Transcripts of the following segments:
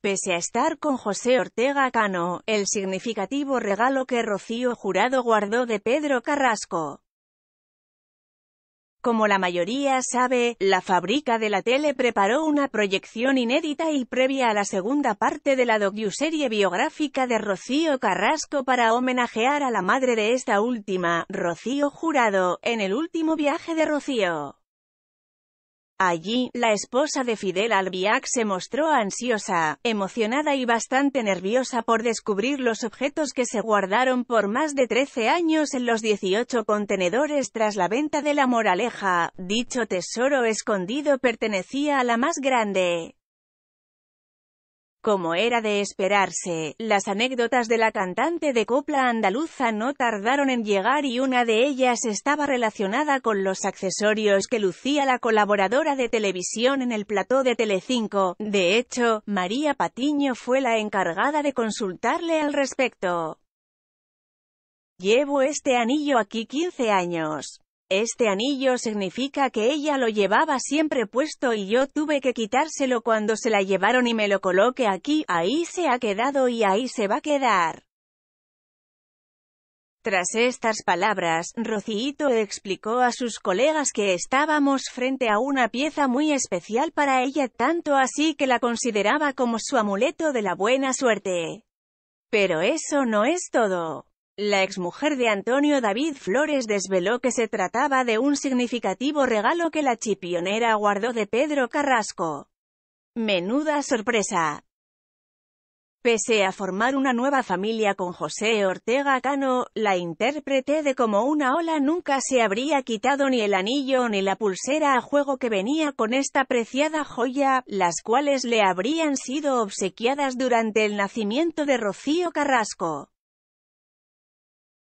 pese a estar con José Ortega Cano, el significativo regalo que Rocío Jurado guardó de Pedro Carrasco. Como la mayoría sabe, la fábrica de la tele preparó una proyección inédita y previa a la segunda parte de la docuserie biográfica de Rocío Carrasco para homenajear a la madre de esta última, Rocío Jurado, en el último viaje de Rocío. Allí, la esposa de Fidel Albiac se mostró ansiosa, emocionada y bastante nerviosa por descubrir los objetos que se guardaron por más de 13 años en los 18 contenedores tras la venta de la moraleja. Dicho tesoro escondido pertenecía a la más grande. Como era de esperarse, las anécdotas de la cantante de copla andaluza no tardaron en llegar y una de ellas estaba relacionada con los accesorios que lucía la colaboradora de televisión en el plató de Telecinco. De hecho, María Patiño fue la encargada de consultarle al respecto. Llevo este anillo aquí 15 años. Este anillo significa que ella lo llevaba siempre puesto y yo tuve que quitárselo cuando se la llevaron y me lo coloqué aquí, ahí se ha quedado y ahí se va a quedar. Tras estas palabras, Rocíito explicó a sus colegas que estábamos frente a una pieza muy especial para ella, tanto así que la consideraba como su amuleto de la buena suerte. Pero eso no es todo. La exmujer de Antonio David Flores desveló que se trataba de un significativo regalo que la chipionera guardó de Pedro Carrasco. Menuda sorpresa. Pese a formar una nueva familia con José Ortega Cano, la intérprete de Como una ola nunca se habría quitado ni el anillo ni la pulsera a juego que venía con esta preciada joya, las cuales le habrían sido obsequiadas durante el nacimiento de Rocío Carrasco.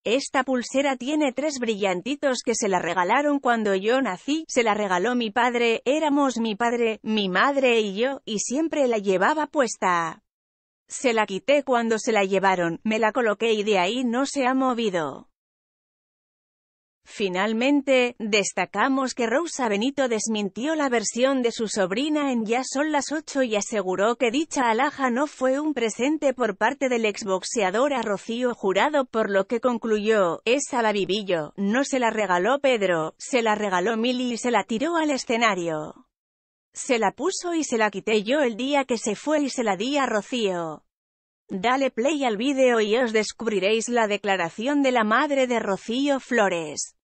Esta pulsera tiene tres brillantitos que se la regalaron cuando yo nací, se la regaló mi padre, éramos mi padre, mi madre y yo, y siempre la llevaba puesta. Se la quité cuando se la llevaron, me la coloqué y de ahí no se ha movido. Finalmente, destacamos que Rosa Benito desmintió la versión de su sobrina en Ya son las 8 y aseguró que dicha alhaja no fue un presente por parte del exboxeador a Rocío Jurado, por lo que concluyó, esa la vivillo, no se la regaló Pedro, se la regaló Mili y se la tiró al escenario. Se la puso y se la quité yo el día que se fue y se la di a Rocío. Dale play al vídeo y os descubriréis la declaración de la madre de Rocío Flores.